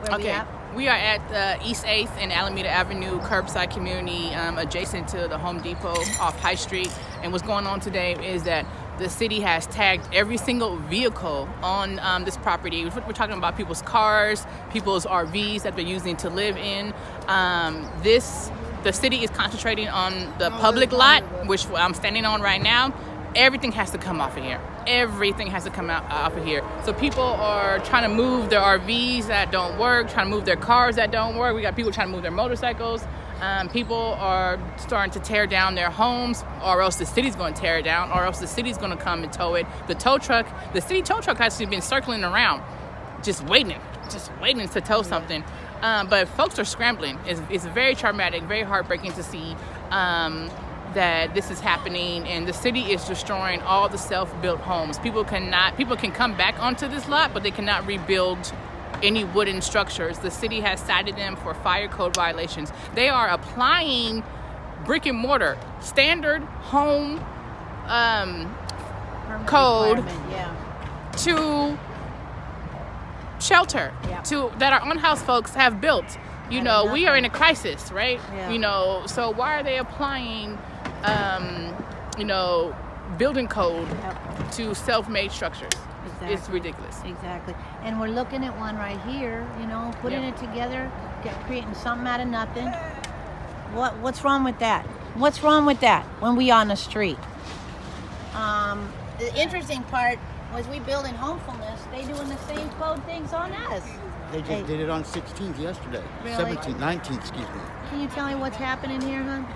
Where we Okay, at? we are at the East 8th and Alameda Avenue curbside community um, adjacent to the Home Depot off High Street. And what's going on today is that the city has tagged every single vehicle on um, this property. We're we're talking about people's cars, people's RVs that they're using to live in. Um, this, the city is concentrating on the public lot, which I'm standing on right now. Everything has to come off of here. Everything has to come out off of here. So people are trying to move their RVs that don't work, trying to move their cars that don't work. We got people trying to move their motorcycles. Um, people are starting to tear down their homes, or else the city's going to tear it down, or else the city's going to come and tow it. The tow truck, the city tow truck has been circling around, just waiting, just waiting to tow something. Um, but folks are scrambling. It's, it's very traumatic, very heartbreaking to see um, that this is happening, and the city is destroying all the self-built homes. People cannot, people can come back onto this lot, but they cannot rebuild any wooden structures. The city has cited them for fire code violations. They are applying brick and mortar standard home um, Code. Yeah. to shelter Yeah. to that our on-house folks have built. You know, we are in a crisis, right? Yeah. You know, so why are they applying, um, you know, building code Yep. to self-made structures? It's ridiculous. Exactly. And we're looking at one right here, you know, putting Yeah. it together, get, creating something out of nothing. What what's wrong with that? What's wrong with that when we on the street? Um, the interesting part was we building homefulness, they doing the same code things on us. They just Hey. did it on 16th yesterday. Really? 17th, 19th, excuse me. Can you tell me what's happening here, hon?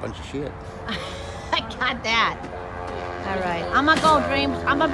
Bunch of shit. I got that. All right. I'm gonna go, dreams. I'm gonna